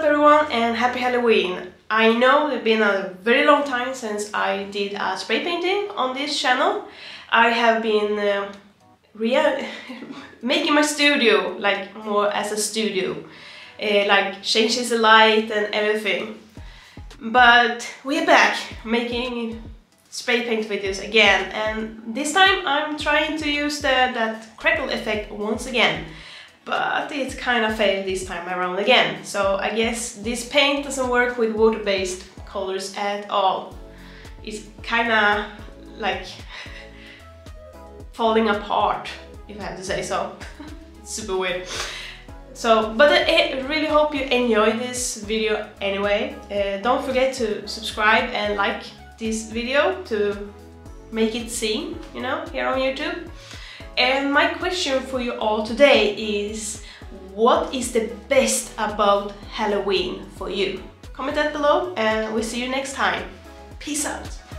up everyone and happy Halloween! I know it's been a very long time since I did a spray painting on this channel. I have been uh, making my studio like more as a studio, uh, like changing the light and everything. But we are back making spray paint videos again and this time I'm trying to use the, that crackle effect once again but it kind of failed this time around again. So I guess this paint doesn't work with water-based colors at all. It's kind of like falling apart, if I have to say so. super weird. So, but I really hope you enjoy this video anyway. Uh, don't forget to subscribe and like this video to make it seen, you know, here on YouTube. And my question for you all today is what is the best about Halloween for you? Comment that below and we'll see you next time. Peace out!